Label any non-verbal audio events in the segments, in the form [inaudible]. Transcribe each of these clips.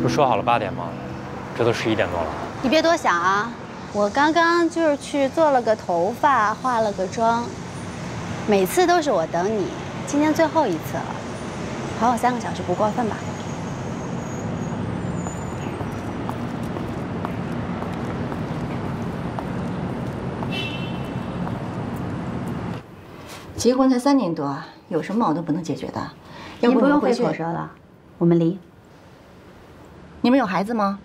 不说好了八点吗？这都十一点多了。你别多想啊，我刚刚就是去做了个头发，化了个妆，每次都是我等你，今天最后一次了，还有三个小时不过分吧？结婚才三年多，有什么矛盾不能解决的？要你不用费我们回去口舌了，我们离。你们有孩子吗？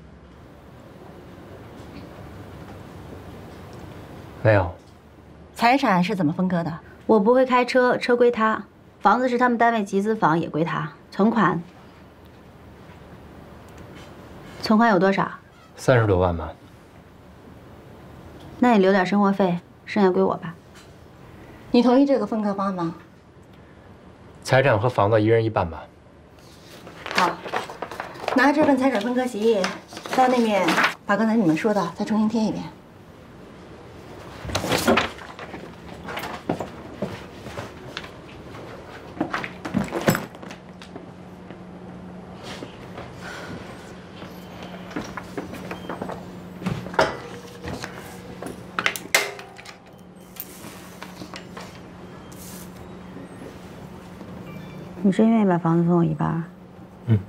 没有，财产是怎么分割的？我不会开车，车归他，房子是他们单位集资房，也归他。存款，存款有多少？三十多万吧。那你留点生活费，剩下归我吧。你同意这个分割方案吗？财产和房子一人一半吧。好，拿这份财产分割协议到那面把刚才你们说的再重新填一遍。你真愿意把房子分我一半儿？嗯。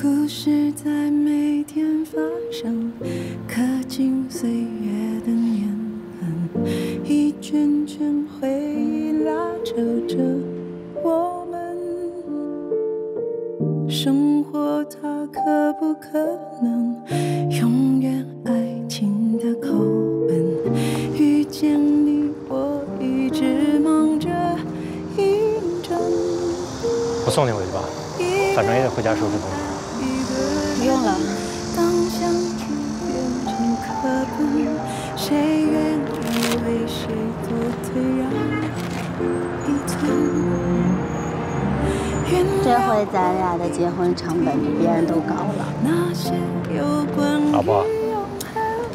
故事在每天发生，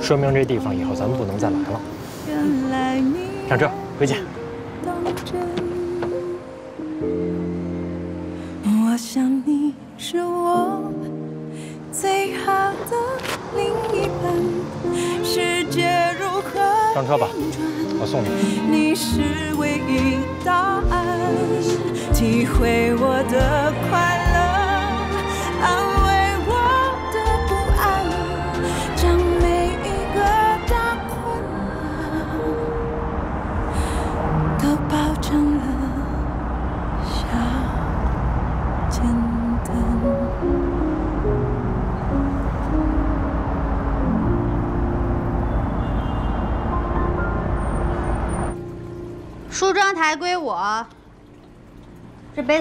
说明这地方以后咱们不能再来了。上车，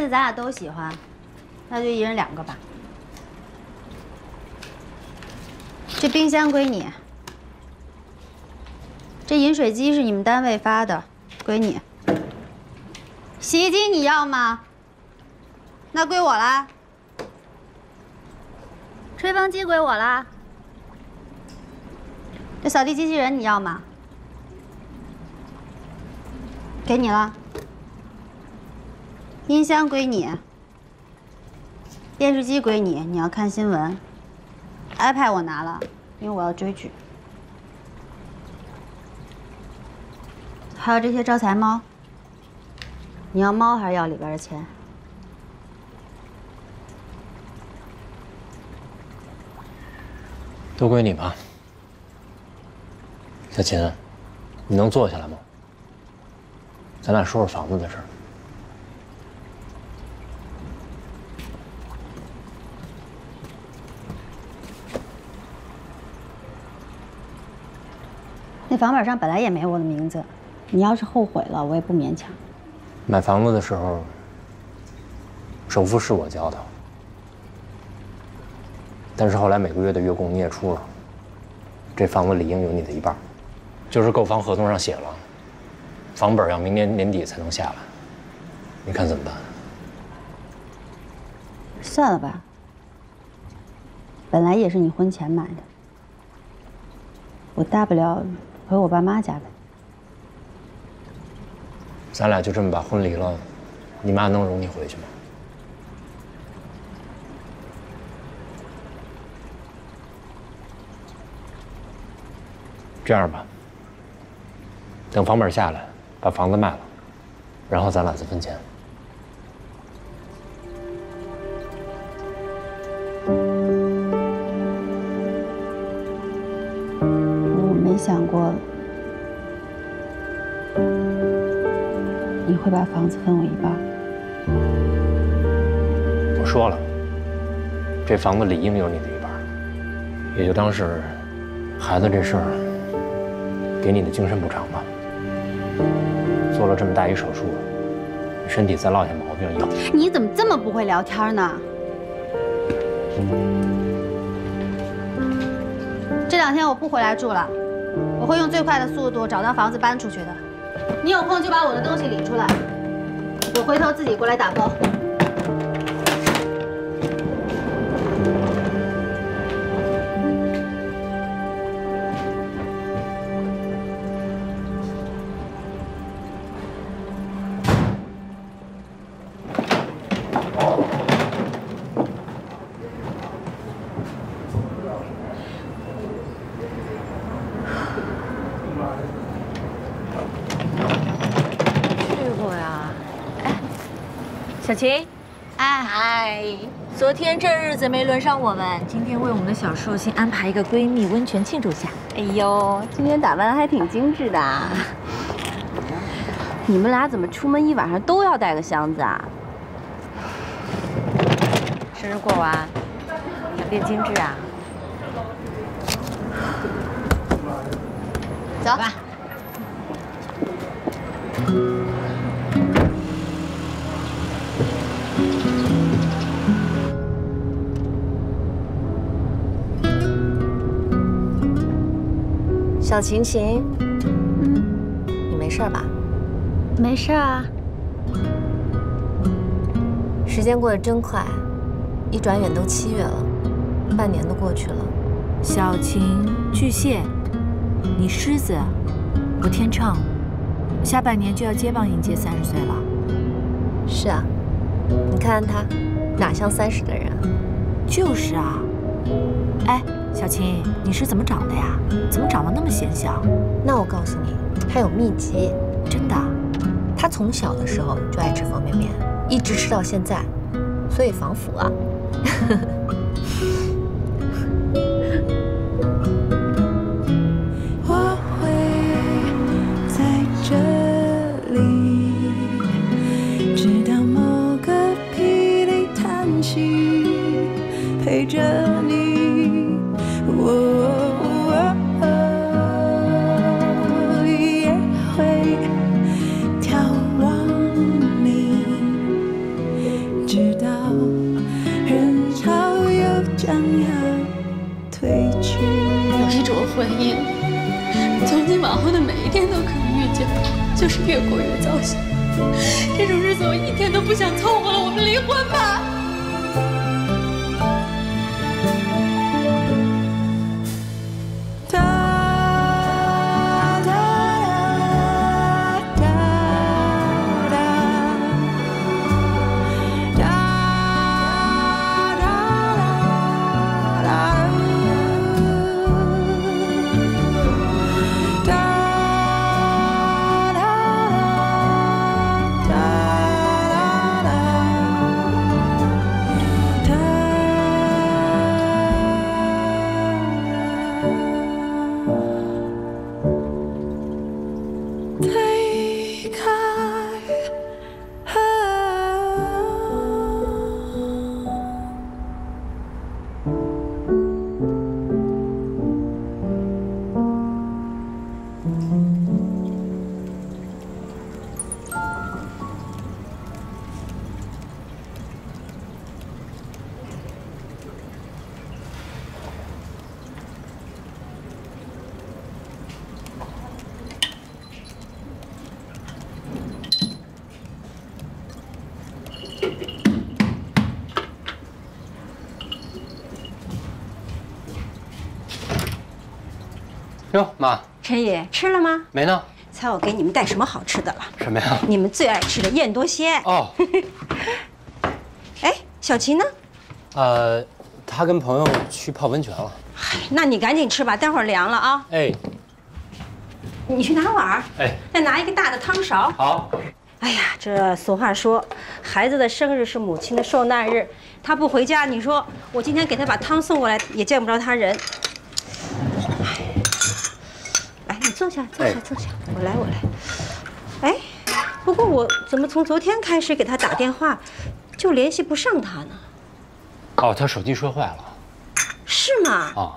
子咱俩都喜欢，那就一人两个吧。这冰箱归你，这饮水机是你们单位发的，归你。洗衣机你要吗？那归我啦。吹风机归我啦。这扫地机器人你要吗？给你了。音箱归你，电视机归你，你要看新闻。iPad 我拿了，因为我要追剧。还有这些招财猫，你要猫还是要里边的钱？都归你吧。小秦，你能坐下来吗？咱俩说说房子的事儿。那房本上本来也没我的名字，你要是后悔了，我也不勉强。买房子的时候，首付是我交的，但是后来每个月的月供你也出了，这房子理应有你的一半，就是购房合同上写了，房本要明年年底才能下来，你看怎么办？算了吧，本来也是你婚前买的，我大不了回我爸妈家呗。咱俩就这么把婚离了，你妈能容你回去吗？这样吧，等房本下来，把房子卖了，然后咱俩再分钱。会把房子分我一半。我说了，这房子理应有你的一半，也就当是孩子这事儿给你的精神补偿吧。做了这么大一手术，你身体再落下毛病以后，你怎么这么不会聊天呢？这两天我不回来住了，我会用最快的速度找到房子搬出去的。你有空就把我的东西理出来，我回头自己过来打包。小琴，哎，嗨，昨天这日子没轮上我们，今天为我们的小寿星安排一个闺蜜温泉庆祝下。哎呦，今天打扮的还挺精致的。[laughs] 你们俩怎么出门一晚上都要带个箱子啊？生日过完，想变精致啊？走吧。小晴晴，嗯，你没事吧？没事啊。时间过得真快，一转眼都七月了，半年都过去了。小晴，巨蟹，你狮子，我天秤，下半年就要接棒迎接三十岁了。是啊，你看看他，哪像三十的人啊？就是啊。哎，小青，你是怎么长的呀？怎么长得那么显小？那我告诉你，他有秘籍。真的？他从小的时候就爱吃方便面，一直吃到现在，所以防腐啊。[laughs] 就是越过越糟心。这种日子我一天都不想凑合了，我们离婚吧。陈野吃了吗？没呢？猜我给你们带什么好吃的了？什么呀？你们最爱吃的燕多鲜。哦，[laughs] 哎，小琴呢？呃，他跟朋友去泡温泉了。那你赶紧吃吧，待会儿凉了啊。哎，你去拿碗儿，哎，再拿一个大的汤勺。好。哎呀，这俗话说，孩子的生日是母亲的受难日，他不回家，你说我今天给他把汤送过来，也见不着他人。来，你坐下，坐下，坐下，我来，我来。哎，不过我怎么从昨天开始给他打电话，就联系不上他呢？哦，他手机摔坏了。是吗？啊，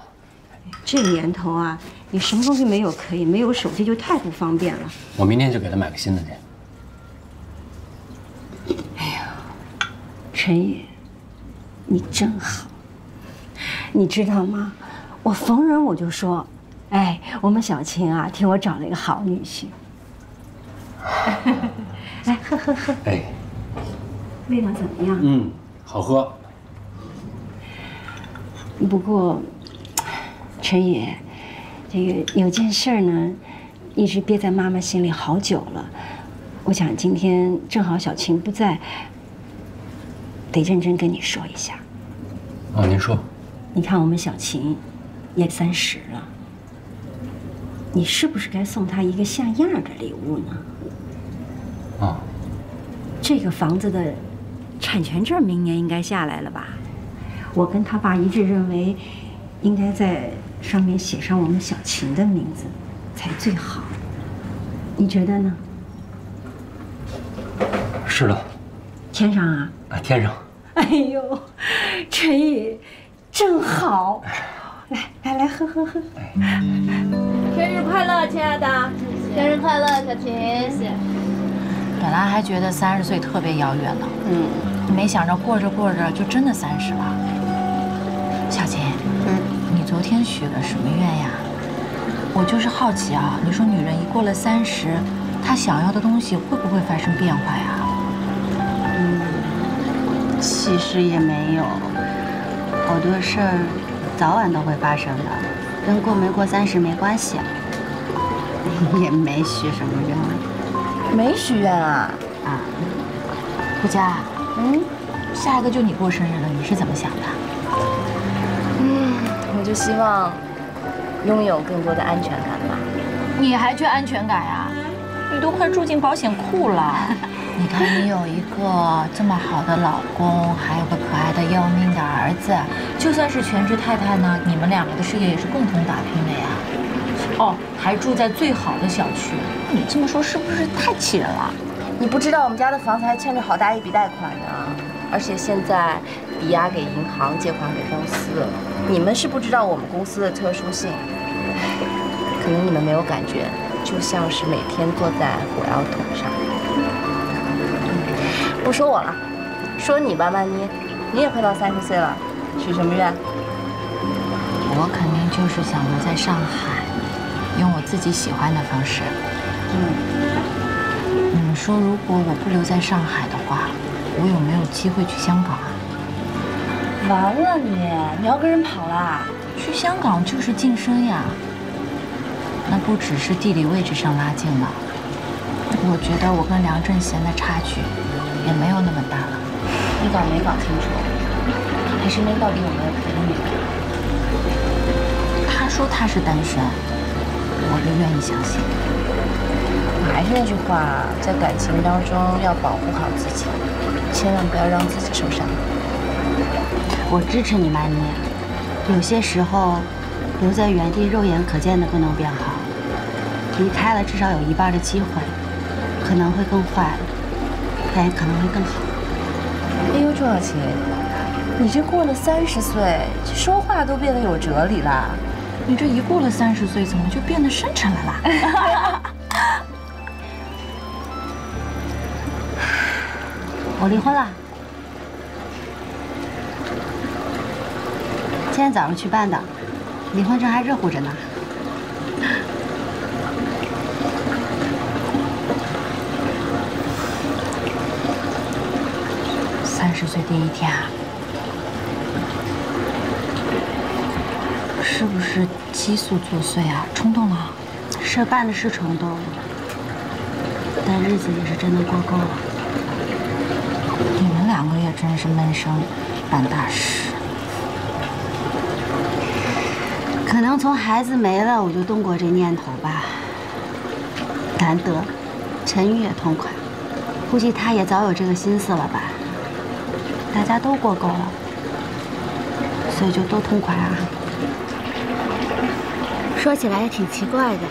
这年头啊，你什么东西没有可以，没有手机就太不方便了。我明天就给他买个新的去。哎呀陈宇，你真好。你知道吗？我逢人我就说，哎，我们小青啊，替我找了一个好女婿。来，[laughs] 喝喝喝，哎，味道怎么样？嗯，好喝。不过，陈宇，这个有件事儿呢，一直憋在妈妈心里好久了。我想今天正好小青不在，得认真跟你说一下。啊，您说。你看我们小琴也三十了，你是不是该送他一个像样的礼物呢？啊，这个房子的产权证明年应该下来了吧？我跟他爸一致认为，应该在上面写上我们小琴的名字才最好。你觉得呢？是的。天上啊？啊，填上。哎呦，陈宇，正好！来来来，喝喝喝。生日快乐，亲爱的！生日快乐，小琴！谢谢。本来还觉得三十岁特别遥远呢，嗯，没想着过着过着就真的三十了。小琴，嗯，你昨天许了什么愿呀？我就是好奇啊，你说女人一过了三十，她想要的东西会不会发生变化呀？嗯，其实也没有，好多事儿早晚都会发生的，跟过没过三十没关系。[laughs] 也没许什么愿，没许愿啊啊！顾佳，嗯，下一个就你过生日了，你是怎么想的？嗯，我就希望拥有更多的安全感吧。你还缺安全感呀？你都快住进保险库了。你看，你有一个这么好的老公，还有个可爱的要命的儿子，就算是全职太太呢，你们两个的事业也是共同打拼的呀。哦，还住在最好的小区，你这么说是不是太气人了？你不知道我们家的房子还欠着好大一笔贷款呢，而且现在抵押给银行，借款给公司。你们是不知道我们公司的特殊性，可能你们没有感觉，就像是每天坐在火药桶上。不说我了，说你吧，曼妮，你也快到三十岁了，许什么愿？我肯定就是想留在上海。用我自己喜欢的方式。嗯，你们说，如果我不留在上海的话，我有没有机会去香港啊？完了你，你要跟人跑啦？去香港就是晋升呀。那不只是地理位置上拉近了，我觉得我跟梁振贤的差距也没有那么大了。你搞没搞清楚？你身边到底有没有别的女人？他说他是单身。我就愿意相信。我还是那句话，在感情当中要保护好自己，千万不要让自己受伤。我支持你，曼妮。有些时候，留在原地，肉眼可见的不能变好。离开了，至少有一半的机会，可能会更坏，可能会更好。哎呦，朱小琴，你这过了三十岁，说话都变得有哲理了。你这一过了三十岁，怎么就变得深沉了啦？[laughs] 我离婚了，今天早上去办的，离婚证还热乎着呢。三十岁第一天啊。是不是激素作祟啊？冲动了？事办的是冲动，但日子也是真的过够了。你们两个也真是闷声办大事。可能从孩子没了我就动过这念头吧。难得，陈宇也痛快，估计他也早有这个心思了吧。大家都过够了，所以就都痛快啊。说起来也挺奇怪的，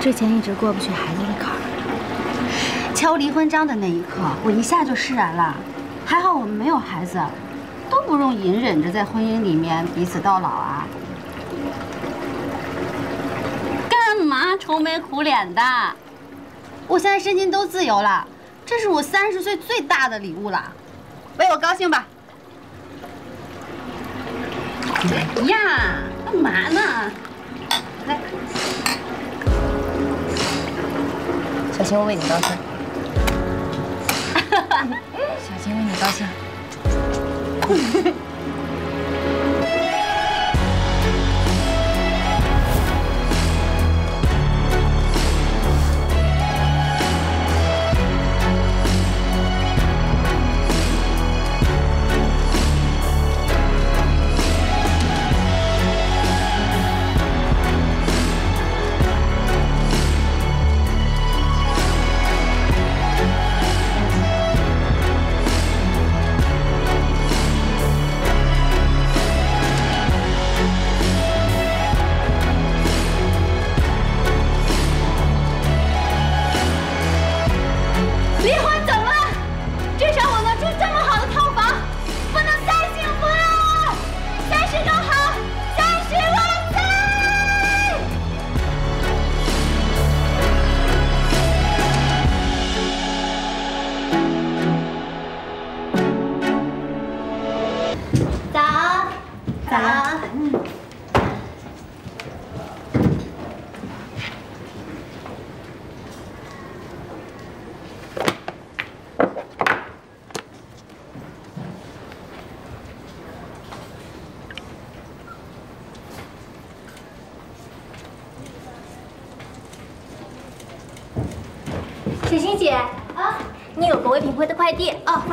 之前一直过不去孩子的坎儿。敲离婚章的那一刻，我一下就释然了。还好我们没有孩子，都不用隐忍着在婚姻里面彼此到老啊。干嘛愁眉苦脸的？我现在身心都自由了，这是我三十岁最大的礼物了，为我高兴吧。呀，干嘛呢？来，小青，我为你高兴。[laughs] 小青为你高兴。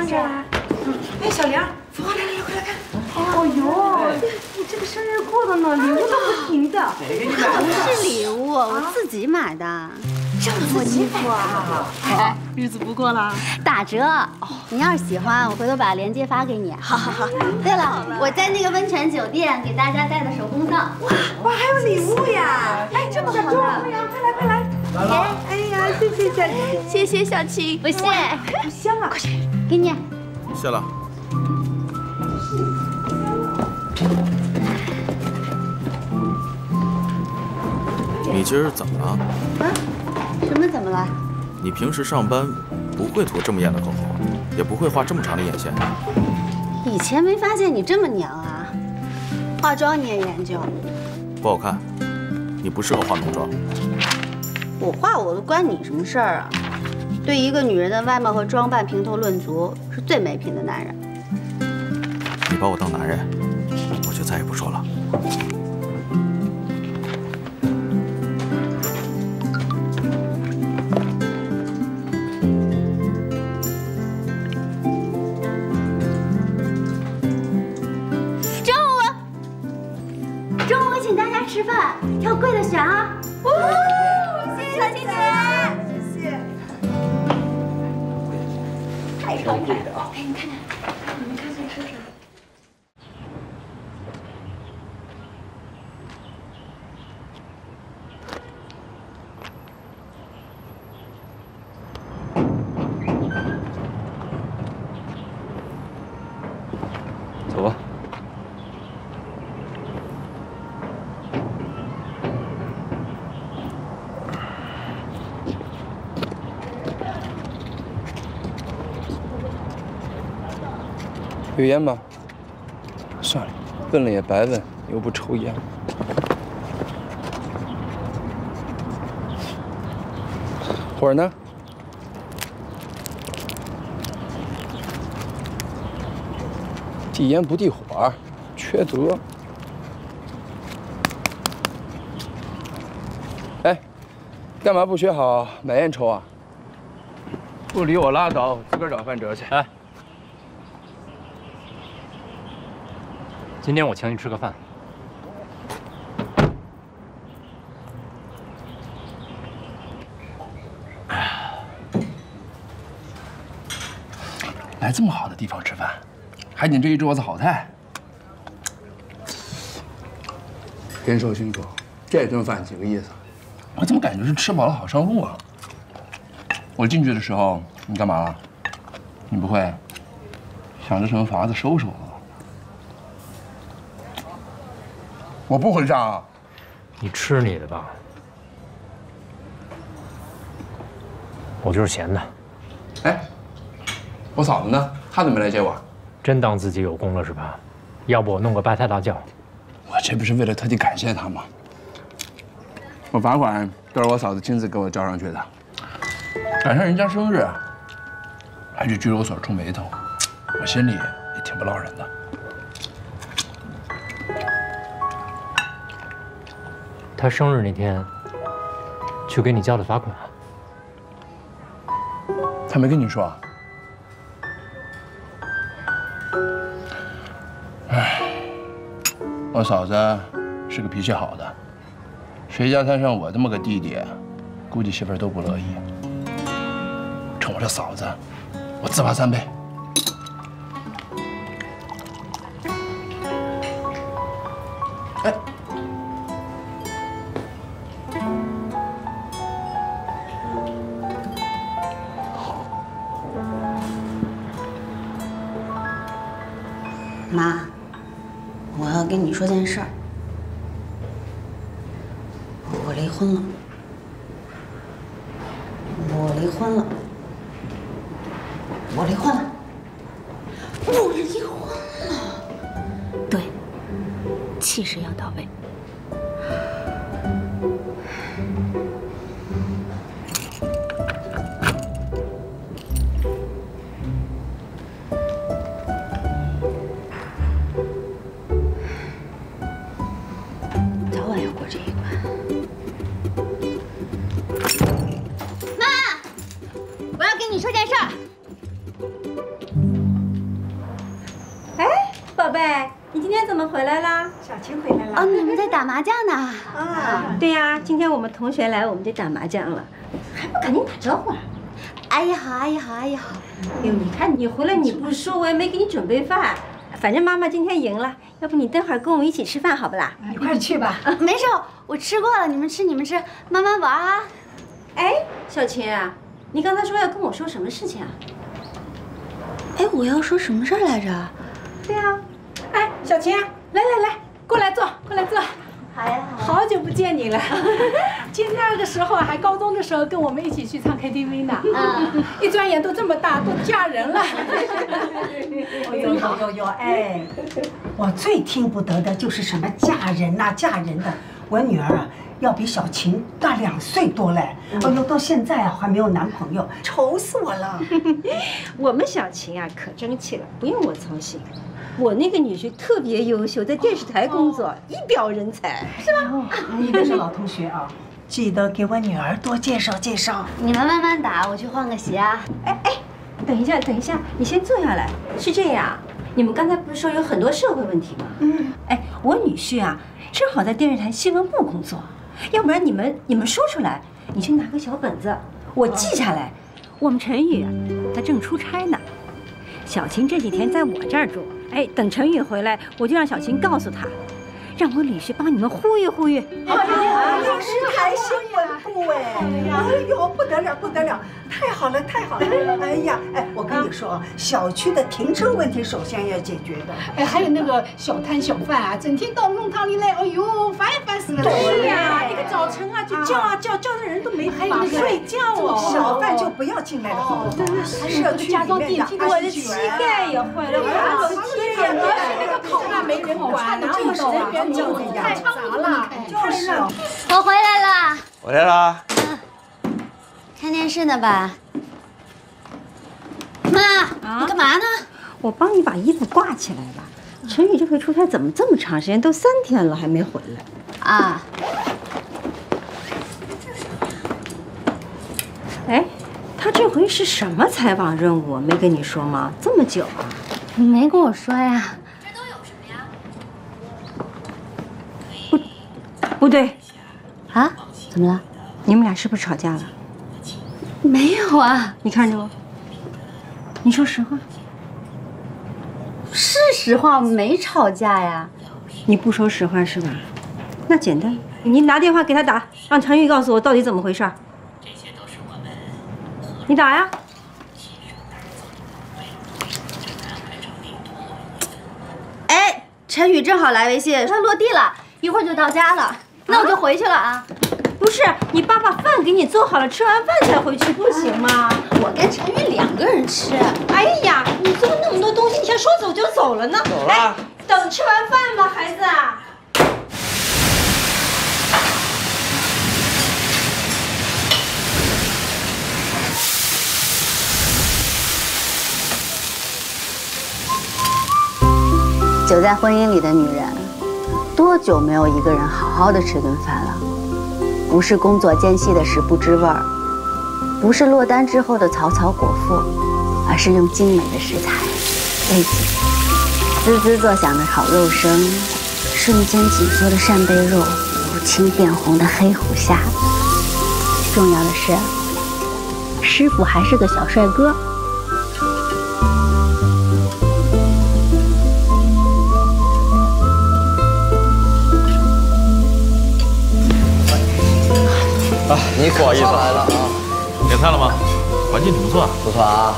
放这儿啦。哎，小玲，福华来来来，快来看！哦呦，你这个生日过的呢，礼物都不停的。谁给你买的？不是礼物，我自己买的。这么多衣服啊！哎，日子不过了，打折。你要是喜欢，我回头把链接发给你。好好好。对了，我在那个温泉酒店给大家带的手工皂。哇哇，还有礼物呀！哎，这么好的，快来快来！来了。哎呀，谢谢小青，谢谢小青，不谢，好香啊！快去，给你。谢了。你今儿怎么了？啊？什么怎么了？你平时上班不会涂这么艳的口红，也不会画这么长的眼线。以前没发现你这么娘啊！化妆你也研究？不好看，你不适合化浓妆。我画我的关你什么事儿啊？对一个女人的外貌和装扮评头论足，是最没品的男人。你把我当男人，我就再也不说了。有烟吗？算了，问了也白问，又不抽烟。火呢？递烟不递火，缺德。哎，干嘛不学好买烟抽啊？不理我拉倒，自个儿找饭辙去。哎。今天我请你吃个饭。来这么好的地方吃饭，还点这一桌子好菜。先说清楚，这顿饭几个意思？我怎么感觉是吃饱了好上路啊？我进去的时候你干嘛了？你不会想着什么法子收拾我吧？我不回账啊！你吃你的吧，我就是闲的。哎，我嫂子呢？她怎么没来接我？真当自己有功了是吧？要不我弄个八抬大轿。我这不是为了特地感谢她吗？我罚款都是我嫂子亲自给我交上去的。赶上人家生日，还去拘留所触眉头，我心里也挺不落忍的。他生日那天去给你交的罚款，他没跟你说啊？哎，我嫂子是个脾气好的，谁家摊上我这么个弟弟，估计媳妇都不乐意。冲我这嫂子，我自罚三杯。哎，早晚要过这一关。妈，我要跟你说件事儿。哎，宝贝，你今天怎么回来了？小青回来了。哦，你们在打麻将呢？啊，对呀、今天我们同学来，我们就打麻将了，还不赶紧打招呼啊？阿姨好，阿姨好，阿姨好。哎呦，你看你回来你不说，我也没给你准备饭。反正妈妈今天赢了，要不你待会儿跟我们一起吃饭好不啦？一块去吧。没事，我吃过了，你们吃你们吃，慢慢玩啊。哎，小琴啊，你刚才说要跟我说什么事情啊？哎，我要说什么事儿来着？对啊，哎，小琴，来来来，过来坐，过来坐。好呀，好久不见你了。记得那个时候还高中的时候，跟我们一起去唱 KTV 呢。嗯 [laughs] 一转眼都这么大，都嫁人了。哎呦呦呦呦！哎，我最听不得的就是什么嫁人呐、嫁人的。我女儿啊，要比小琴大两岁多嘞。哎呦，到现在啊还没有男朋友，愁死我了。[laughs] 我们小琴啊可争气了，不用我操心。我那个女婿特别优秀，在电视台工作，一表人才，是吧？你都是老同学啊，记得给我女儿多介绍介绍。你们慢慢打，我去换个鞋啊。哎哎，等一下，等一下，你先坐下来。是这样，你们刚才不是说有很多社会问题吗？嗯。哎，我女婿啊，正好在电视台新闻部工作，要不然你们你们说出来，你去拿个小本子，我记下来。我们陈宇啊，他正出差呢。小琴这几天在我这儿住，哎，等陈宇回来，我就让小琴告诉他，让我女婿帮你们呼吁呼吁。哎呀，又是台新闻部哎！哎呦，不得了，不得了，太好了，太好了！哎呀，哎，我跟你说啊，小区的停车问题首先要解决的。哎，还有那个小摊小贩啊，整天到弄堂里来，哎呦，烦也烦死了。对呀，一个早晨啊，就叫啊叫，叫的人都没还有那个睡觉哦小贩就不要进来了，好不好？社区加装里面电梯的我的膝盖也坏了，我的膝盖也主要是那个口啊没人管，哪有人员就太杂了。就是啊。我回来了，回来啦！看电视呢吧？妈，你干嘛呢？我帮你把衣服挂起来吧。陈宇这回出差怎么这么长时间？都三天了还没回来。啊，哎，他这回是什么采访任务？没跟你说吗？这么久啊？你没跟我说呀。不对，啊？怎么了？你们俩是不是吵架了？没有啊。你看着我，你说实话。是实话，没吵架呀。你不说实话是吧？那简单，你拿电话给他打，让陈玉告诉我到底怎么回事。你打呀。哎，陈宇正好来微信，他落地了，一会儿就到家了。那我就回去了啊。不是，你爸把饭给你做好了，吃完饭才回去，不行吗？我跟陈宇两个人吃。哎呀，你做那么多东西，你还说走就走了呢？走了。等吃完饭吧，孩子。久在婚姻里的女人，多久没有一个人好好的吃顿饭了？不是工作间隙的食不知味儿，不是落单之后的草草果腹，而是用精美的食材喂紧，滋滋作响的烤肉声，瞬间紧缩的扇贝肉，由青变红的黑虎虾。重要的是，师傅还是个小帅哥。你不好意思来了啊！点菜了吗？环境挺不错啊。不错啊。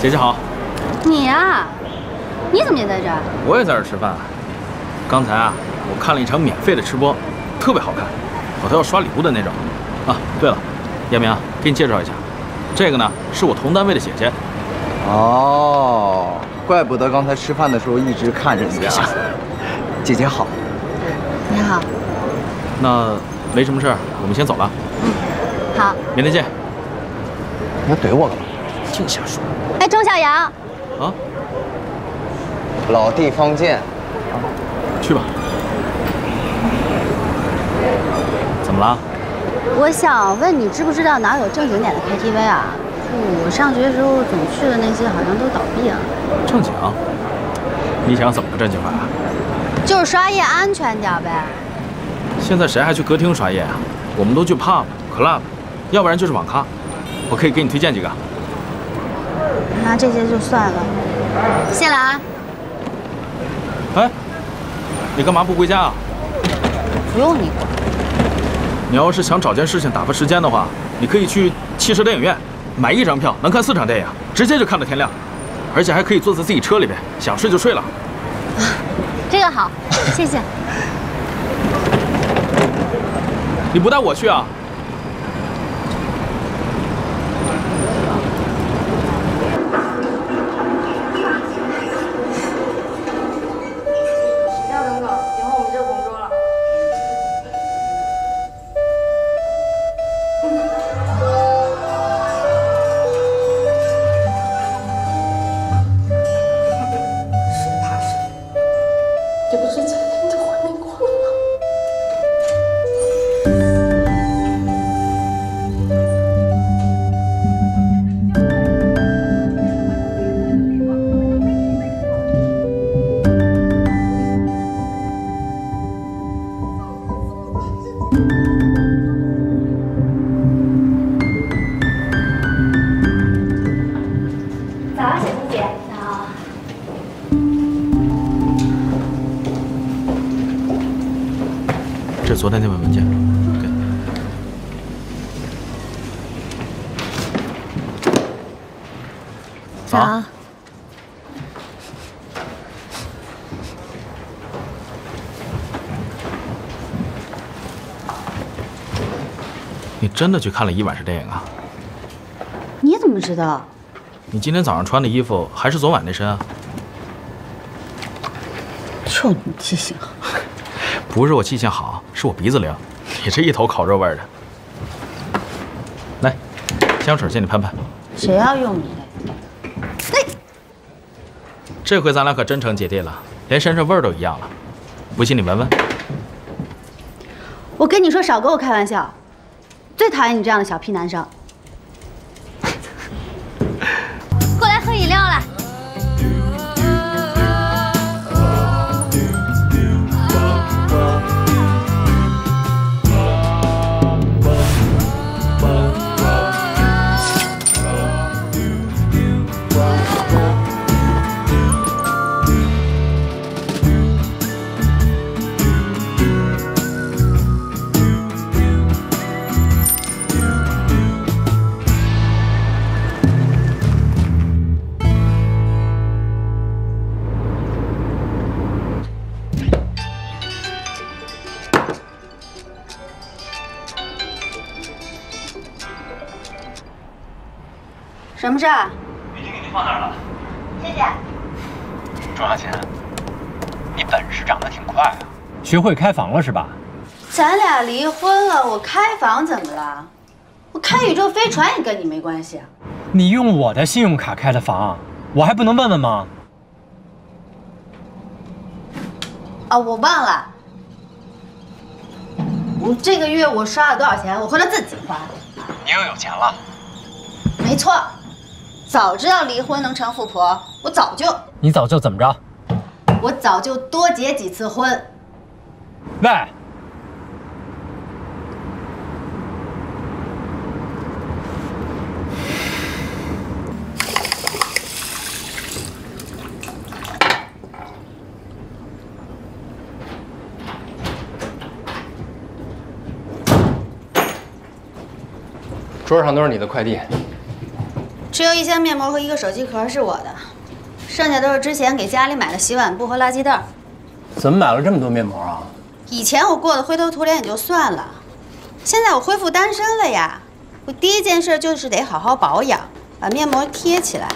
姐姐好，你呀、你怎么也在这儿？我也在这儿吃饭。刚才啊，我看了一场免费的吃播，特别好看，好像要刷礼物的那种。啊，对了，亚明，给你介绍一下，这个呢是我同单位的姐姐。哦，怪不得刚才吃饭的时候一直看着你啊。姐姐好。你好，那没什么事儿，我们先走了，嗯好。明天见。你要怼我干嘛？净瞎说。哎，钟小阳，啊，老地方见。去吧。怎么了？我想问你，知不知道哪有正经点的 KTV 啊？我上学时候总去的那些，好像都倒闭了。正经？你想怎么个正经法啊？就是刷夜安全点呗。现在谁还去歌厅刷夜啊？我们都去 pub、club，要不然就是网咖。我可以给你推荐几个。那这些就算了，谢了啊。哎，你干嘛不回家啊？不用你管。你要是想找件事情打发时间的话，你可以去汽车电影院，买一张票能看四场电影，直接就看到天亮，而且还可以坐在自己车里边，想睡就睡了。这个好，谢谢。你不带我去啊？真的去看了一晚上电影啊？你怎么知道？你今天早上穿的衣服还是昨晚那身啊？就你记性好。不是我记性好，是我鼻子灵。你这一头烤肉味儿的。来，香水借你喷喷。谁要用你的？这回咱俩可真成姐弟了，连身上味儿都一样了。不信你闻闻。我跟你说，少跟我开玩笑。最讨厌你这样的小屁男生。什么事儿？已经给您放那儿了。谢谢。庄小琴，你本事长得挺快啊，学会开房了是吧？咱俩离婚了，我开房怎么了？我开宇宙飞船也跟你没关系啊。你用我的信用卡开的房，我还不能问问吗？啊，我忘了。我这个月我刷了多少钱？我回来自己花。你又有钱了？没错，早知道离婚能成富婆，我早就你早就怎么着？我早就多结几次婚。喂，桌上都是你的快递。只有一箱面膜和一个手机壳是我的，剩下都是之前给家里买的洗碗布和垃圾袋。怎么买了这么多面膜啊？以前我过得灰头土脸也就算了，现在我恢复单身了呀，我第一件事就是得好好保养，把面膜贴起来，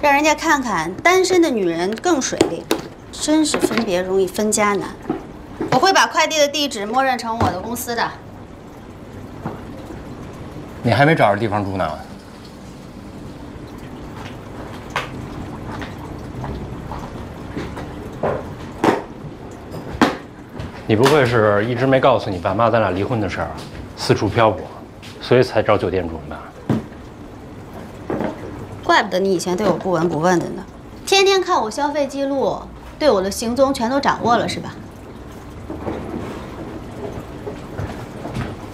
让人家看看单身的女人更水灵，真是分别容易分家难。我会把快递的地址默认成我的公司的。你还没找着地方住呢。你不会是一直没告诉你爸妈咱俩离婚的事儿，四处漂泊，所以才找酒店住的吧？怪不得你以前对我不闻不问的呢，天天看我消费记录，对我的行踪全都掌握了是吧？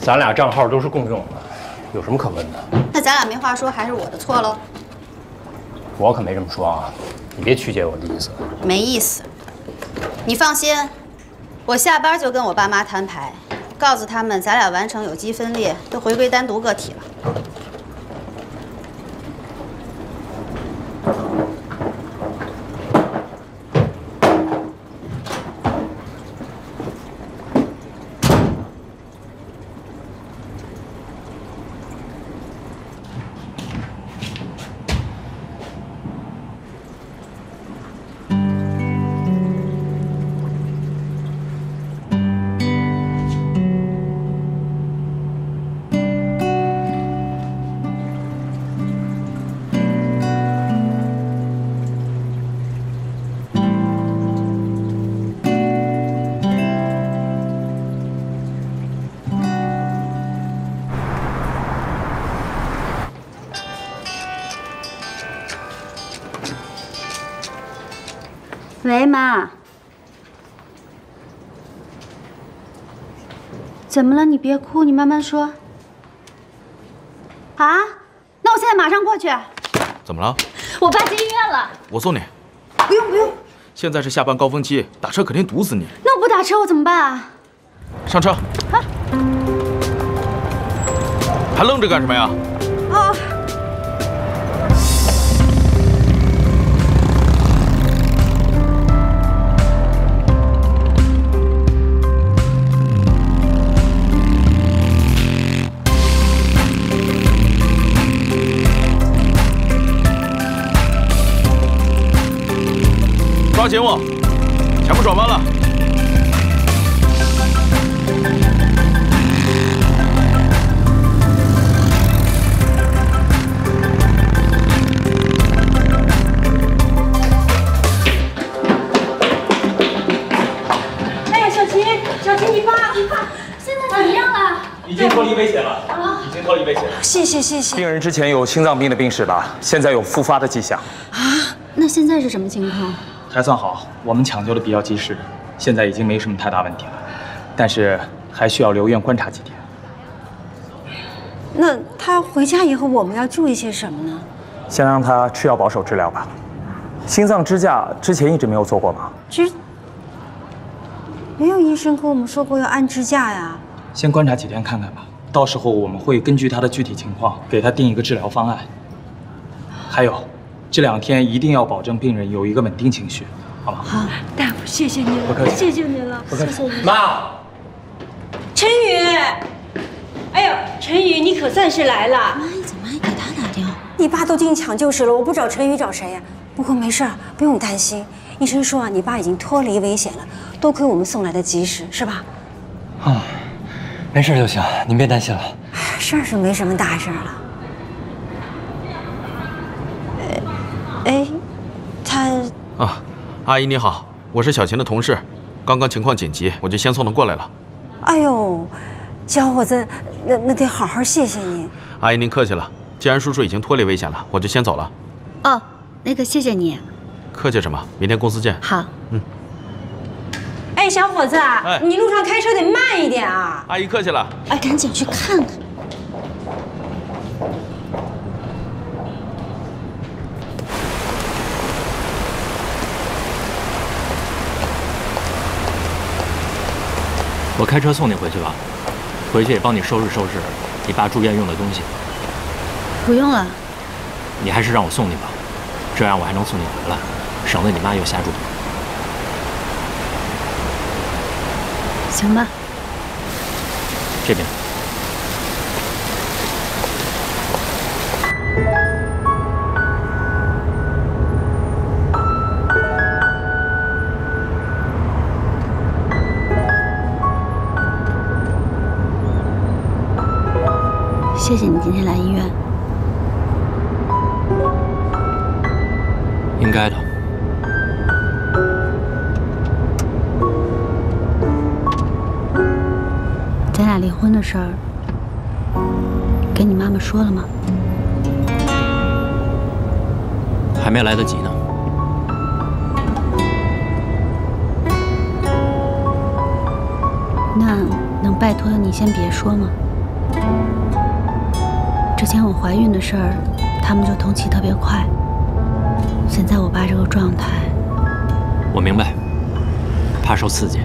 咱俩账号都是共用的，有什么可问的？那咱俩没话说，还是我的错喽？我可没这么说啊，你别曲解我的意思。没意思。你放心，我下班就跟我爸妈摊牌，告诉他们咱俩完成有机分裂，都回归单独个体了。喂，妈。怎么了？你别哭，你慢慢说。啊？那我现在马上过去。怎么了？我爸进医院了。我送你。不用不用，现在是下班高峰期，打车肯定堵死你。那我不打车我怎么办啊？上车。啊还愣着干什么呀？啊！刷节目，全部转弯了。哎呀，小琴，小琴，你爸，你爸现在怎么样了？已经脱离危险了，已经脱离危险了。谢谢谢谢。病人之前有心脏病的病史了，现在有复发的迹象，啊，那现在是什么情况？还算好，我们抢救的比较及时，现在已经没什么太大问题了，但是还需要留院观察几天。那他回家以后，我们要注意些什么呢？先让他吃药保守治疗吧。心脏支架之前一直没有做过吗？支，没有医生跟我们说过要安支架呀。先观察几天看看吧，到时候我们会根据他的具体情况给他定一个治疗方案。还有，这两天一定要保证病人有一个稳定情绪，好吗？好，大夫，谢谢您了，不客气谢谢您了，不客气谢谢您。妈，陈宇，哎呦，陈宇，你可算是来了。妈，你怎么还给他打电话？你爸都进抢救室了，我不找陈宇找谁呀？不过没事儿，不用担心。医生说啊，你爸已经脱离危险了，多亏我们送来的及时，是吧？啊，没事就行，您别担心了。事儿是没什么大事儿了。哎，他啊，阿姨你好，我是小琴的同事，刚刚情况紧急，我就先送他过来了。哎呦，小伙子，那那得好好谢谢你。阿姨您客气了，既然叔叔已经脱离危险了，我就先走了。哦，那个谢谢你。客气什么？明天公司见。好。嗯哎，小伙子，哎你路上开车得慢一点啊。阿姨客气了。哎，赶紧去看看。我开车送你回去吧，回去也帮你收拾收拾你爸住院用的东西。不用了，你还是让我送你吧，这样我还能送你回来，省得你妈又瞎住。行吧。这边。谢谢你今天来医院。应该的。咱俩离婚的事儿，跟你妈妈说了吗？还没来得及呢。那能拜托你先别说吗？之前我怀孕的事儿，他们就通气特别快。现在我爸这个状态，我明白，怕受刺激。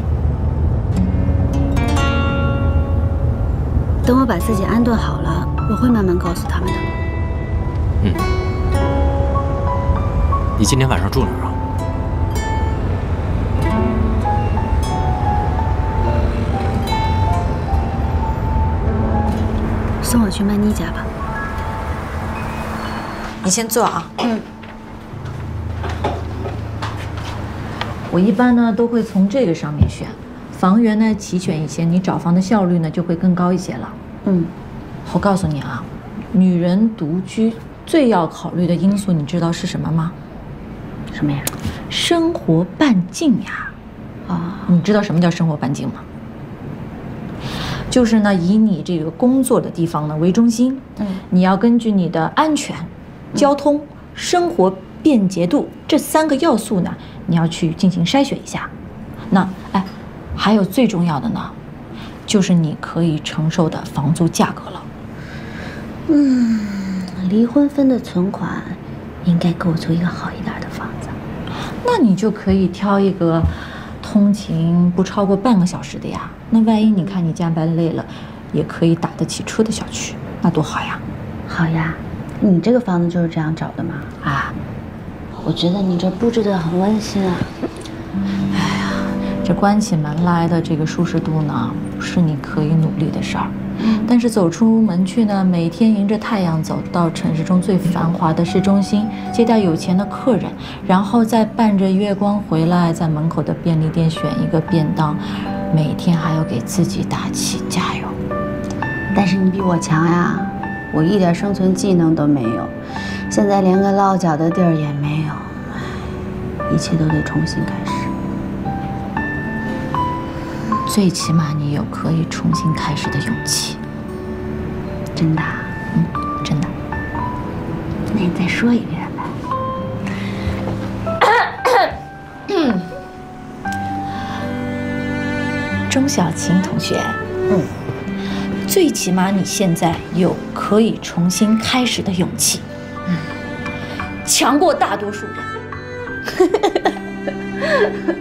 等我把自己安顿好了，我会慢慢告诉他们的。嗯。你今天晚上住哪儿啊？送我去曼妮家吧。你先坐啊。嗯。我一般呢都会从这个上面选，房源呢齐全一些，你找房的效率呢就会更高一些了。嗯，我告诉你啊，女人独居最要考虑的因素，你知道是什么吗？什么呀？生活半径呀。啊，你知道什么叫生活半径吗？就是呢，以你这个工作的地方呢为中心，嗯，你要根据你的安全、交通、生活便捷度这三个要素呢，你要去进行筛选一下。那哎，还有最重要的呢，就是你可以承受的房租价格了。嗯，离婚分的存款应该够租一个好一点的房子。那你就可以挑一个通勤不超过半个小时的呀。那万一你看你加班累了，也可以打得起车的小区，那多好呀！好呀，你这个房子就是这样找的吗？啊，我觉得你这布置的很温馨啊。哎呀，这关起门来的这个舒适度呢，是你可以努力的事儿。但是走出门去呢，每天迎着太阳走到城市中最繁华的市中心，接待有钱的客人，然后再伴着月光回来，在门口的便利店选一个便当，每天还要给自己打气加油。但是你比我强呀，我一点生存技能都没有，现在连个落脚的地儿也没有，唉，一切都得重新开始。最起码你有可以重新开始的勇气。真的？嗯，真的。那你再说一遍呗。[coughs] 钟小琴同学，嗯，最起码你现在有可以重新开始的勇气，嗯，强过大多数人。[laughs]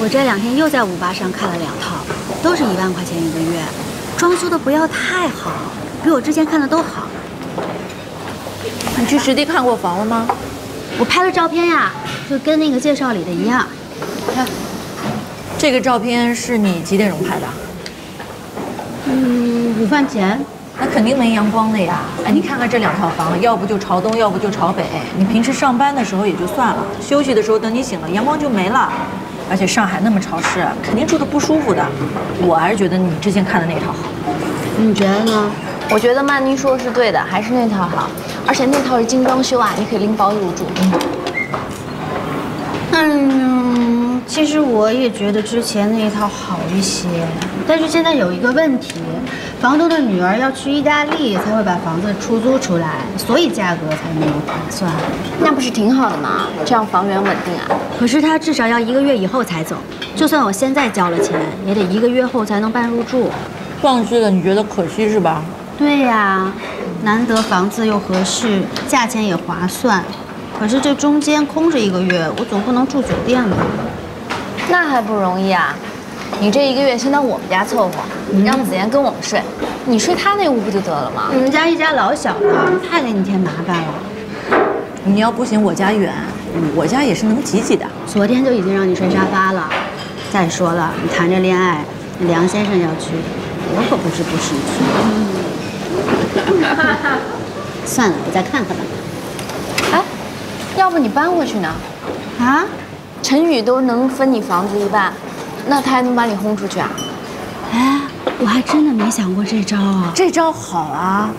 我这两天又在五八上看了两套，都是一万块钱一个月，装修的不要太好，比我之前看的都好。你去实地看过房了吗？我拍了照片呀，就跟那个介绍里的一样。看，这个照片是你几点钟拍的？嗯，午饭前。那肯定没阳光的呀。哎，你看看这两套房，要不就朝东，要不就朝北。你平时上班的时候也就算了，休息的时候等你醒了，阳光就没了。而且上海那么潮湿，肯定住的不舒服的。我还是觉得你之前看的那套好。你觉得呢？我觉得曼妮说的是对的，还是那套好。而且那套是精装修啊，你可以拎包入住。嗯，其实我也觉得之前那一套好一些，但是现在有一个问题，房东的女儿要去意大利才会把房子出租出来，所以价格才没有划算。那不是挺好的吗？这样房源稳定啊。可是他至少要一个月以后才走，就算我现在交了钱，也得一个月后才能办入住。放弃了，你觉得可惜是吧？对呀，难得房子又合适，价钱也划算。可是这中间空着一个月，我总不能住酒店吧？那还不容易啊！你这一个月先到我们家凑合，让子妍跟我们睡，你睡她那屋不就得了吗？你们家一家老小的，太给你添麻烦了。你要不行我家远，我家也是能挤挤的。昨天就已经让你睡沙发了。再说了，你谈着恋爱，梁先生要去，我可不是不识趣。[laughs] 算了，我再看看吧。哎，要不你搬回去呢？啊？陈宇都能分你房子一半，那他还能把你轰出去啊？哎，我还真的没想过这招啊。这招好啊！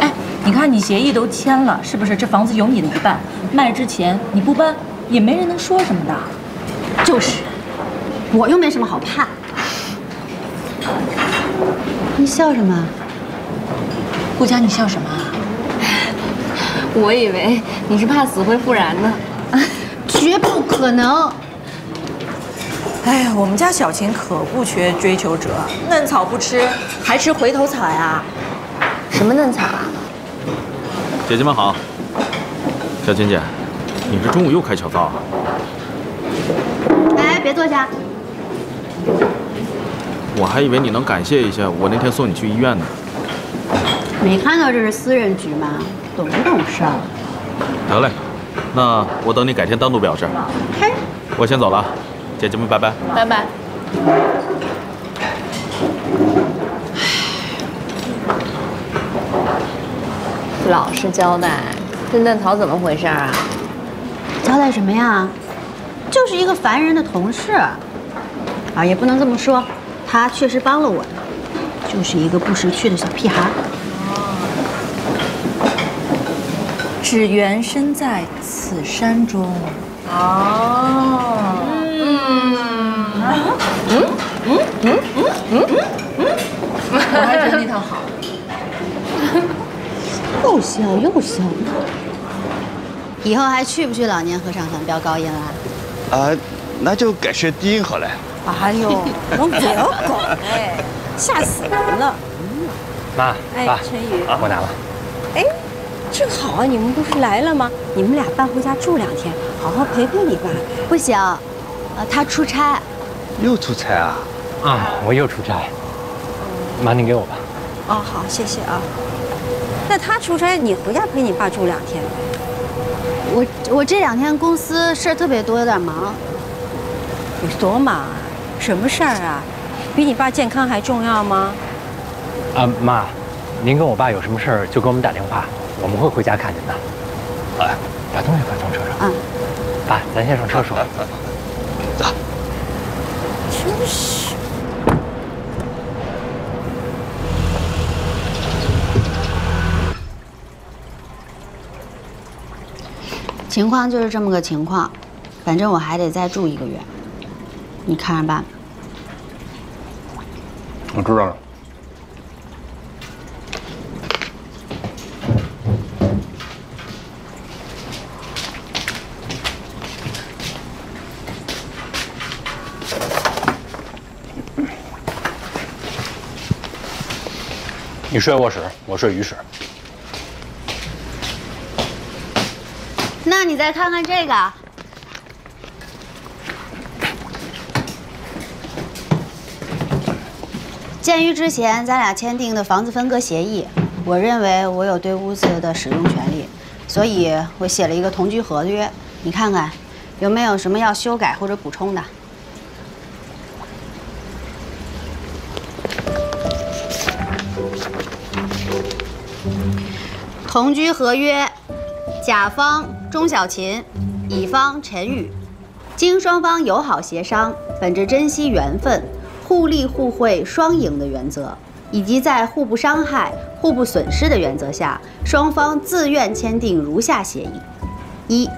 哎，你看你协议都签了，是不是？这房子有你的一半，卖之前你不搬，也没人能说什么的。就是，我又没什么好怕。你笑什么？顾佳，你笑什么？我以为你是怕死灰复燃呢。[laughs] 绝不可能！哎呀，我们家小琴可不缺追求者，嫩草不吃，还吃回头草呀？什么嫩草啊？姐姐们好。小琴姐，你这中午又开小灶啊？哎，别坐下。我还以为你能感谢一下我那天送你去医院呢。没看到这是私人局吗？懂不懂事儿？得嘞。那我等你改天单独表示。嘿，我先走了，姐姐们拜拜。拜拜。老实交代，这嫩草怎么回事啊？交代什么呀？就是一个烦人的同事。啊，也不能这么说，他确实帮了我的，就是一个不识趣的小屁孩。只缘身在此山中。哦。嗯。嗯嗯。嗯。嗯。嗯。嗯。我还觉得那套好。又笑又笑。以后还去不去老年合唱团飙高音了？啊，那就改学低音好了。哎呦，能不要搞哎，吓死人了。妈，爸，陈宇，我拿了。哎。正好啊，你们不是来了吗？你们俩搬回家住两天，好好陪陪你爸。不行，啊，他出差。又出差啊？啊，我又出差。妈，您给我吧。哦，好，谢谢啊。那他出差，你回家陪你爸住两天。我我这两天公司事儿特别多，有点忙。有多忙？什么事儿啊？比你爸健康还重要吗？啊，妈，您跟我爸有什么事儿就给我们打电话，我们会回家看您的。哎，把东西快从车上。嗯。爸，咱先上车说。走。真是。情况就是这么个情况，反正我还得再住一个月，你看着办。我知道了。你睡卧室，我睡浴室。那你再看看这个，鉴于之前咱俩签订的房子分割协议，我认为我有对屋子的使用权利，所以我写了一个同居合约。你看看，有没有什么要修改或者补充的？同居合约，甲方钟小琴，乙方陈宇，经双方友好协商，本着珍惜缘分、互利互惠双赢的原则，以及在互不伤害、互不损失的原则下，双方自愿签订如下协议：一、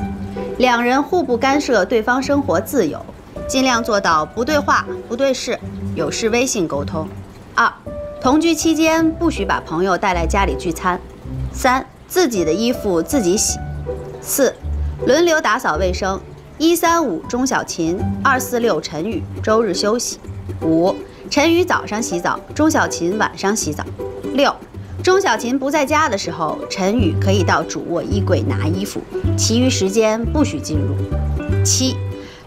两人互不干涉对方生活自由，尽量做到不对话、不对视，有事微信沟通；二、同居期间不许把朋友带来家里聚餐。三、自己的衣服自己洗。四、轮流打扫卫生。一三五钟小琴，二四六陈宇，周日休息。五、陈宇早上洗澡，钟小琴晚上洗澡。六、钟小琴不在家的时候，陈宇可以到主卧衣柜拿衣服，其余时间不许进入。七、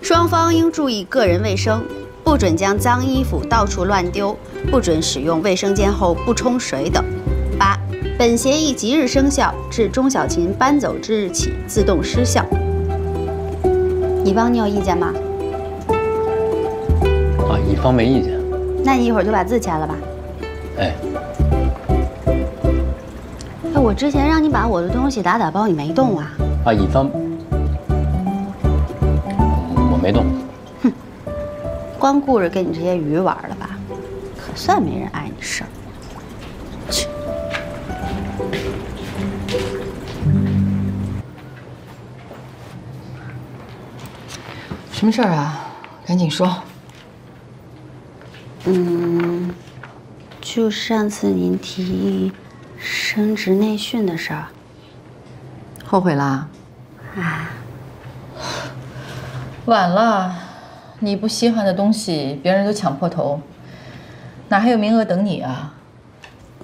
双方应注意个人卫生，不准将脏衣服到处乱丢，不准使用卫生间后不冲水等。八、本协议即日生效，至钟小琴搬走之日起自动失效。乙方，你有意见吗？啊，乙方没意见。那你一会儿就把字签了吧。哎，哎，我之前让你把我的东西打打包，你没动啊？啊，乙方，我没动。哼光顾着跟你这些鱼玩了吧？可算没人碍么事儿啊？赶紧说。嗯，就上次您提议升职内训的事儿，后悔啦？啊，晚了，你不稀罕的东西，别人都抢破头，哪还有名额等你啊？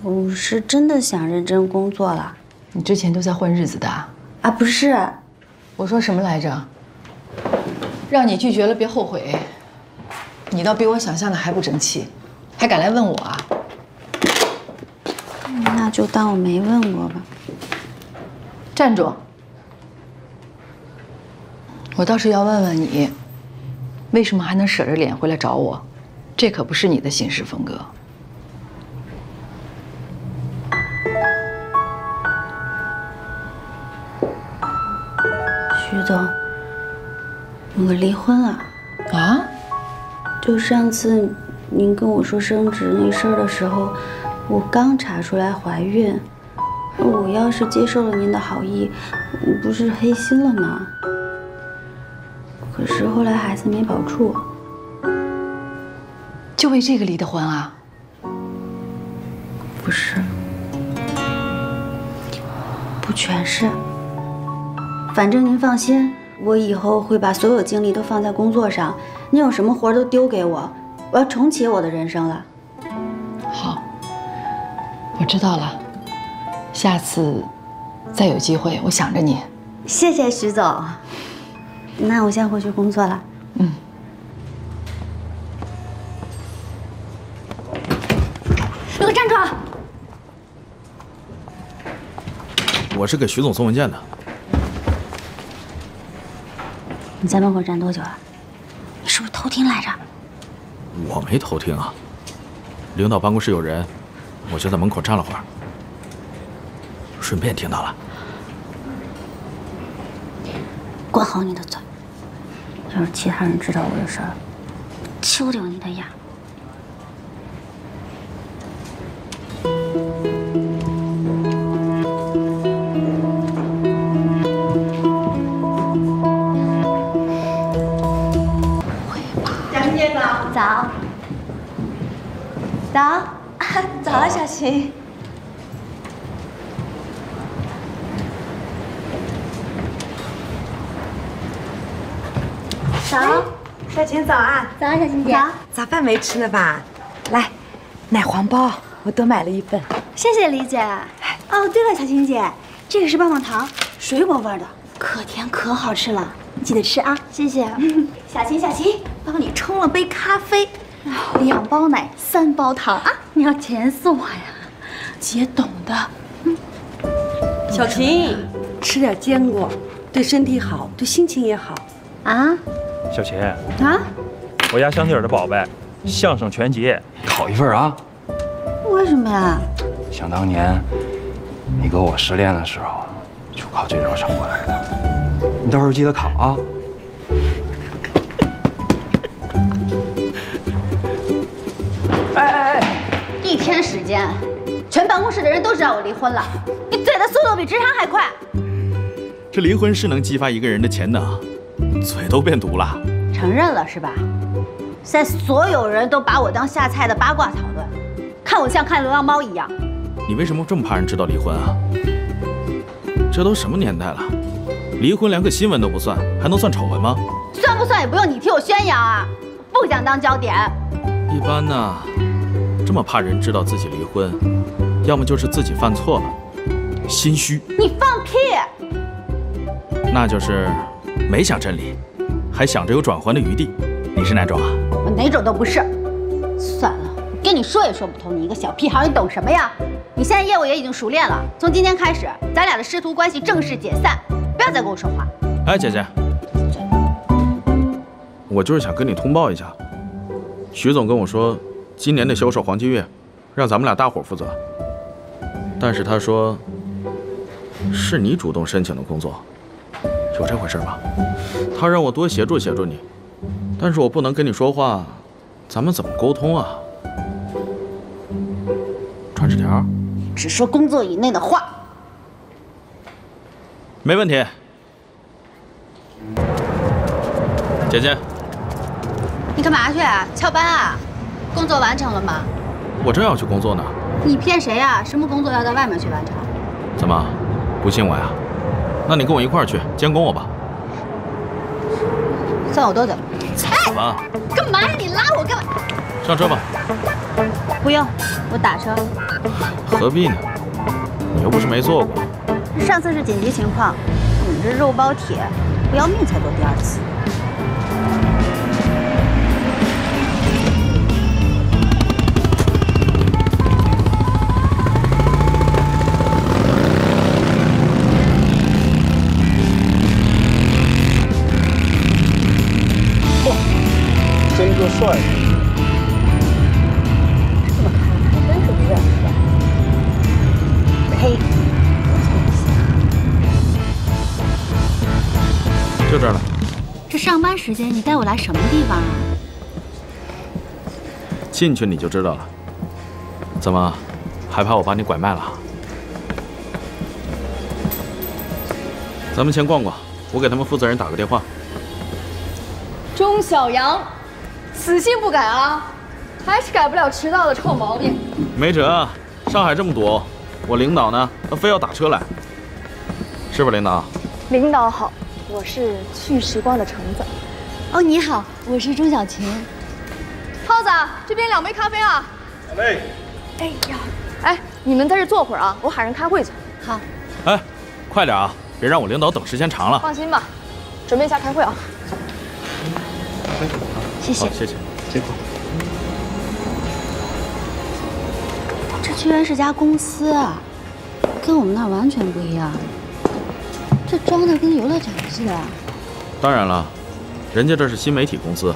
我是真的想认真工作了。你之前都在混日子的啊？不是，我说什么来着？让你拒绝了，别后悔。你倒比我想象的还不争气，还敢来问我啊？那就当我没问过吧。站住！我倒是要问问你，为什么还能舍着脸回来找我？这可不是你的行事风格。徐总，我离婚了。啊？就上次您跟我说升职那事儿的时候，我刚查出来怀孕。我要是接受了您的好意，不是黑心了吗？可是后来孩子没保住，就为这个离的婚啊？不是，不全是。反正您放心，我以后会把所有精力都放在工作上。你有什么活都丢给我，我要重启我的人生了。好，我知道了。下次再有机会，我想着你。谢谢徐总。那我先回去工作了。嗯。你给我站住！我是给徐总送文件的。你在门口站多久了？你是不是偷听来着？我没偷听啊，领导办公室有人，我就在门口站了会儿，顺便听到了。管好你的嘴，要是其他人知道我的事儿，揪掉你的牙。早啊，小晴。早，小晴早啊！早啊，小琴姐。早饭没吃呢吧？来，奶黄包我多买了一份。谢谢李姐。哦，对了，小琴姐，这个是棒棒糖，水果味的，可甜可好吃了，你记得吃啊。谢谢。[laughs] 小琴，小琴，帮你冲了杯咖啡，两包奶，三包糖啊！你要甜死我呀，姐懂的。小琴，吃点坚果，对身体好，对心情也好。啊小琴，啊！我家香蒂儿的宝贝，相声全集，考一份啊！为什么呀？想当年，你哥我失恋的时候，就靠这招撑过来的。你到时候记得考啊！天时间，全办公室的人都知道我离婚了。你嘴的速度比直肠还快。这离婚是能激发一个人的潜能，嘴都变毒了。承认了是吧？现在所有人都把我当下菜的八卦讨论，看我像看流浪猫一样。你为什么这么怕人知道离婚啊？这都什么年代了，离婚连个新闻都不算，还能算丑闻吗？算不算也不用你替我宣扬啊！不想当焦点。一般呢，这么怕人知道自己离婚，要么就是自己犯错了，心虚，你放屁！那就是没想真理，还想着有转圜的余地。你是哪种啊？我哪种都不是。算了，跟你说也说不通，你一个小屁孩，你懂什么呀？你现在业务也已经熟练了，从今天开始，咱俩的师徒关系正式解散，不要再跟我说话。哎，姐姐，我就是想跟你通报一下，徐总跟我说，今年的销售黄金月，让咱们俩大伙负责。但是他说，是你主动申请的工作，有这回事吗？他让我多协助协助你，但是我不能跟你说话，咱们怎么沟通啊？传纸条？只说工作以内的话。没问题。姐姐，你干嘛去啊？翘班啊？工作完成了吗？我正要去工作呢。你骗谁呀？什么工作要到外面去完成？怎么，不信我呀？那你跟我一块儿去监工我吧。算我多嘴。怎么？干嘛呀？你拉我干嘛？上车吧。不用，我打车。何必呢？你又不是没做过。上次是紧急情况，你这肉包铁，不要命才做第二次。帅！这么看还真是有点帅。呸！就这儿了。这上班时间你带我来什么地方啊？进去你就知道了。怎么，还怕我把你拐卖了？咱们先逛逛，我给他们负责人打个电话。钟小阳，死性不改啊，还是改不了迟到的臭毛病。没辙，上海这么堵，我领导呢，他非要打车来，是吧，领导？领导好，我是去时光的橙子。哦，你好，我是钟小琴。耗子，这边两杯咖啡啊。好嘞。哎呀，哎，你们在这坐会儿啊，我喊人开会去。好。哎，快点啊，别让我领导等时间长了。放心吧，准备一下开会啊。谢谢好，谢谢。辛苦，这居然是家公司啊，跟我们那儿完全不一样。这装的跟游乐场似的。当然了，人家这是新媒体公司，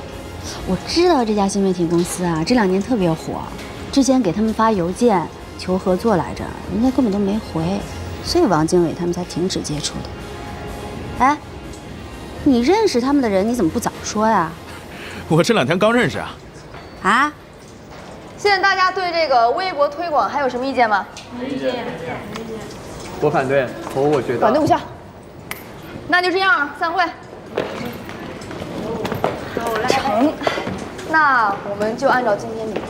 我知道这家新媒体公司啊，这两年特别火，之前给他们发邮件求合作来着，人家根本都没回，所以王经纬他们才停止接触的。哎，你认识他们的人，你怎么不早说呀？[laughs] 我这两天刚认识啊。啊？现在大家对这个微博推广还有什么意见吗？没意见。没意见我反对，我我觉得。反对无效。那就这样，散会。成，那我们就按照今天你的，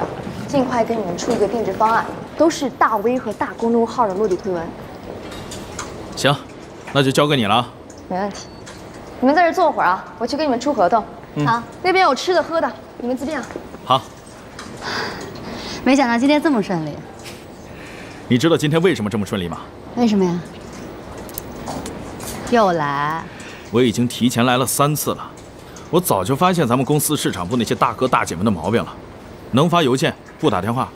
尽快给你们出一个定制方案，都是大 V 和大公众号的落地推文。行，那就交给你了。没问题。你们在这坐会儿啊，我去给你们出合同。好，那边有吃的喝的，你们自便啊。好。没想到今天这么顺利。你知道今天为什么这么顺利吗？为什么呀？又来？我已经提前来了三次了。我早就发现咱们公司市场部那些大哥大姐们的毛病了，能发邮件不打电话，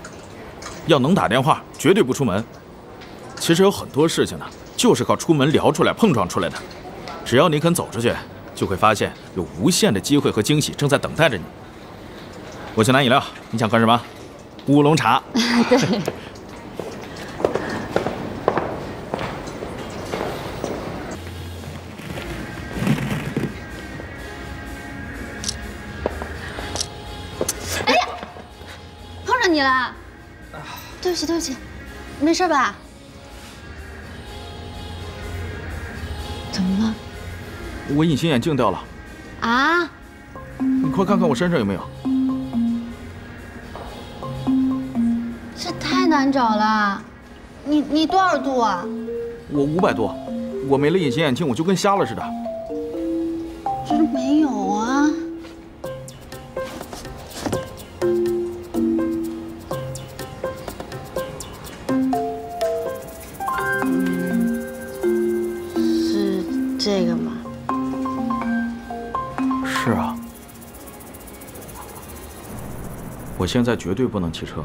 要能打电话绝对不出门。其实有很多事情呢，就是靠出门聊出来、碰撞出来的。只要你肯走出去，就会发现有无限的机会和惊喜正在等待着你。我去拿饮料，你想喝什么？乌龙茶。[laughs] 对。你了，对不起对不起，没事吧？怎么了？我隐形眼镜掉了。啊？你快看看我身上有没有？这太难找了。你你多少度啊？我五百度。我没了隐形眼镜，我就跟瞎了似的。这没有现在绝对不能骑车。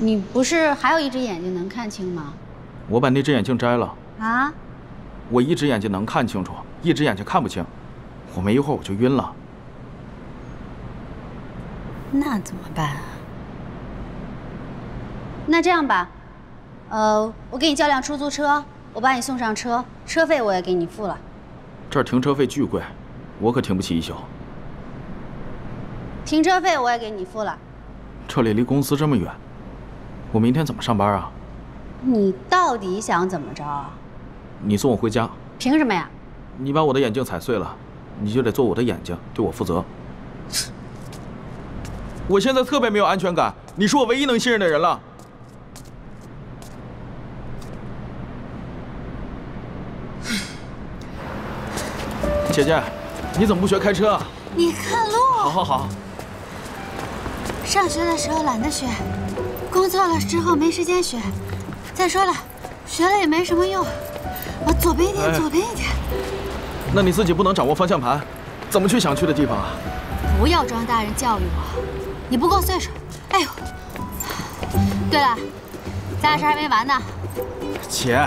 你不是还有一只眼睛能看清吗？我把那只眼镜摘了。啊？我一只眼睛能看清楚，一只眼睛看不清。我没一会儿我就晕了。那怎么办啊？那这样吧，呃，我给你叫辆出租车，我把你送上车，车费我也给你付了。这儿停车费巨贵，我可停不起一宿。停车费我也给你付了。这里离公司这么远，我明天怎么上班啊？你到底想怎么着？啊你送我回家。凭什么呀？你把我的眼镜踩碎了，你就得做我的眼睛，对我负责。我现在特别没有安全感，你是我唯一能信任的人了。姐姐，你怎么不学开车啊？你看路。好，好，好。上学的时候懒得学，工作了之后没时间学。再说了，学了也没什么用。我左边一点，左边一点。那你自己不能掌握方向盘，怎么去想去的地方啊？不要装大人教育我，你不够岁数。哎呦，对了，咱俩事还没完呢。姐，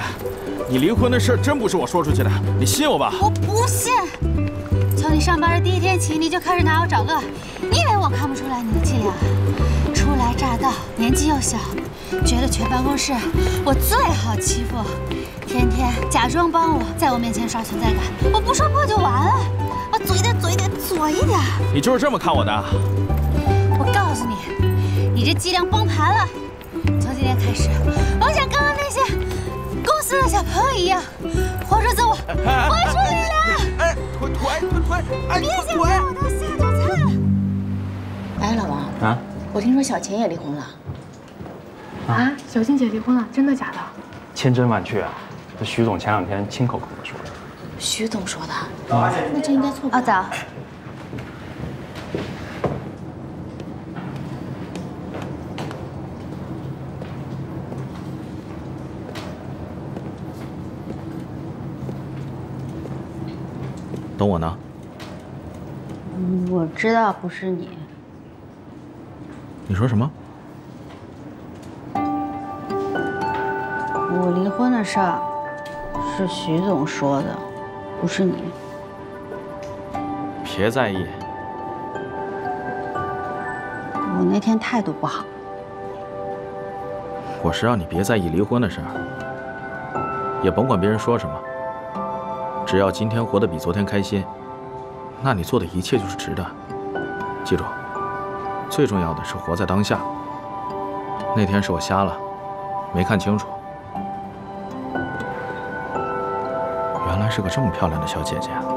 你离婚的事真不是我说出去的，你信我吧。我不信。从你上班的第一天起，你就开始拿我找乐。你以为我看不出来你的伎俩？初来乍到，年纪又小，觉得全办公室我最好欺负，天天假装帮我，在我面前刷存在感。我不说破就完了，我嘴得嘴点左一点。你就是这么看我的？我告诉你，你这伎俩崩盘了。从今天开始，我像刚刚那些公司的小朋友一样，活出自我，活出力量。哎，腿哎，别想把我的下酒菜。哎，老王啊，我听说小秦也离婚了。啊，小青姐离婚了，真的假的？千真万确啊！这徐总前两天亲口跟我说的。徐总说的，啊那这应该错不了。阿早。等我呢。我知道不是你。你说什么？我离婚的事儿是徐总说的，不是你。别在意。我那天态度不好，我是让你别在意离婚的事儿，也甭管别人说什么。只要今天活得比昨天开心，那你做的一切就是值得。记住，最重要的是活在当下。那天是我瞎了，没看清楚，原来是个这么漂亮的小姐姐啊。